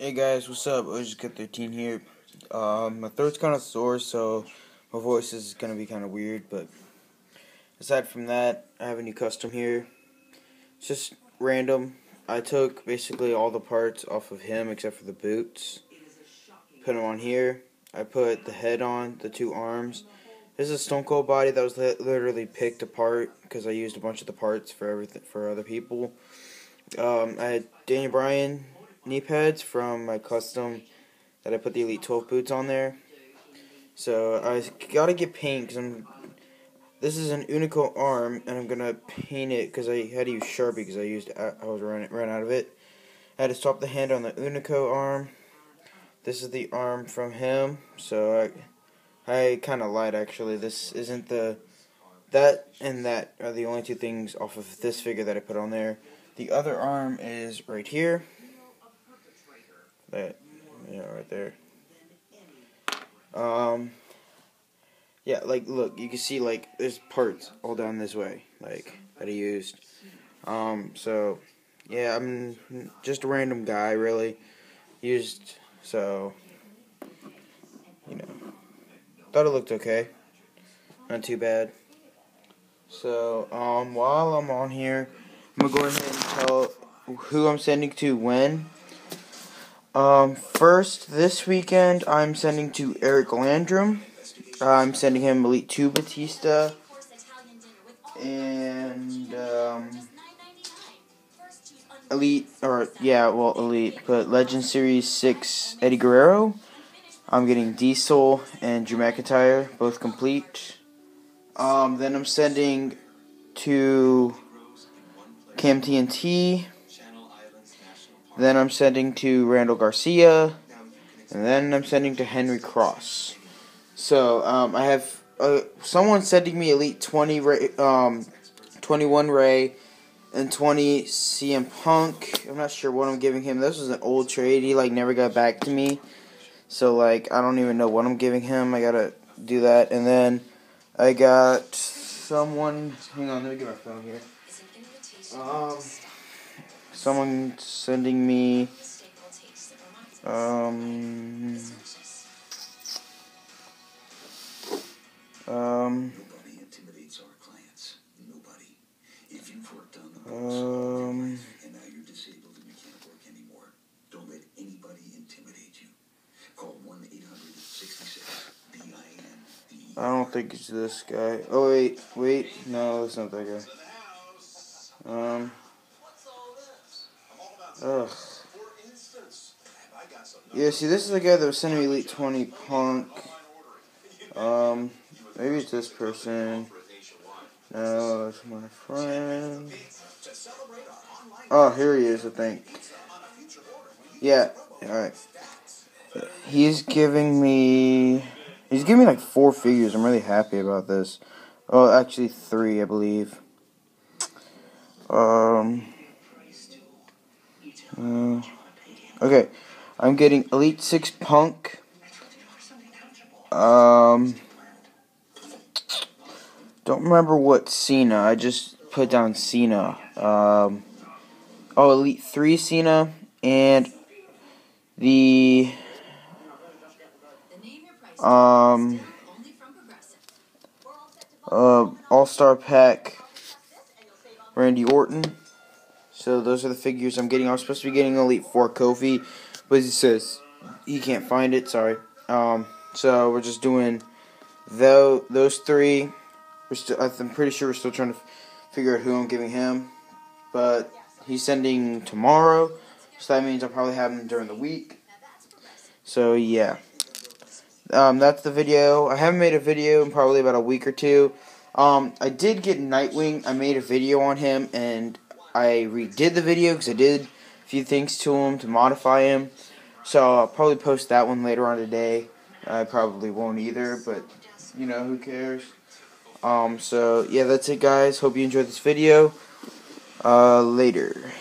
Hey guys, what's up? OJK13 here. Um, my throat's kind of sore, so my voice is going to be kind of weird, but aside from that, I have a new custom here. It's just random. I took basically all the parts off of him except for the boots. Put them on here. I put the head on, the two arms. This is a Stone Cold body that was literally picked apart because I used a bunch of the parts for everything for other people. Um, I had Daniel Bryan knee pads from my custom that I put the Elite 12 boots on there. So I gotta get paint because I'm. This is an Unico arm, and I'm gonna paint it because I had to use Sharpie because I used I was running ran out of it. I had to stop the hand on the Unico arm. This is the arm from him, so I I kind of lied actually. This isn't the that and that are the only two things off of this figure that I put on there. The other arm is right here. That, yeah, right there. Um, yeah, like, look, you can see, like, there's parts all down this way, like, that he used. Um, so, yeah, I'm just a random guy, really. Used, so, you know, thought it looked okay. Not too bad. So, um, while I'm on here, I'm gonna go ahead and tell who I'm sending to when. Um, first, this weekend, I'm sending to Eric Landrum. I'm sending him Elite 2 Batista. And, um, Elite, or, yeah, well, Elite, but Legend Series 6 Eddie Guerrero. I'm getting Diesel and Drew McIntyre, both complete. Um, then I'm sending to Cam TNT. Then I'm sending to Randall Garcia. And then I'm sending to Henry Cross. So um, I have uh, someone sending me Elite 20 Ray, um, 21 Ray and 20 CM Punk. I'm not sure what I'm giving him. This was an old trade. He like never got back to me. So like I don't even know what I'm giving him. I gotta do that. And then I got someone. Hang on, let me get my phone here. Um someone sending me um um um you can't work anymore. Don't let anybody intimidate you. Call 1 866 I don't think it's this guy. Oh wait, wait, no, it's not that guy. Um Ugh. Yeah, see, this is the guy that was sending me Elite 20 Punk. Um, maybe it's this person. No, it's my friend. Oh, here he is, I think. Yeah, alright. He's giving me... He's giving me like four figures. I'm really happy about this. Oh, actually three, I believe. Um... Uh, okay, I'm getting Elite Six Punk. Um, don't remember what Cena. I just put down Cena. Um, oh, Elite Three Cena and the um uh, All Star Pack Randy Orton. So those are the figures I'm getting. I was supposed to be getting Elite Four Kofi, but he says he can't find it. Sorry. Um, so we're just doing though those three. We're still. I'm pretty sure we're still trying to figure out who I'm giving him, but he's sending tomorrow, so that means I'll probably have him during the week. So yeah. Um, that's the video. I haven't made a video in probably about a week or two. Um, I did get Nightwing. I made a video on him, and I redid the video because I did a few things to him to modify him. So I'll probably post that one later on today. I probably won't either, but you know, who cares? Um, so yeah, that's it guys. Hope you enjoyed this video. Uh, later.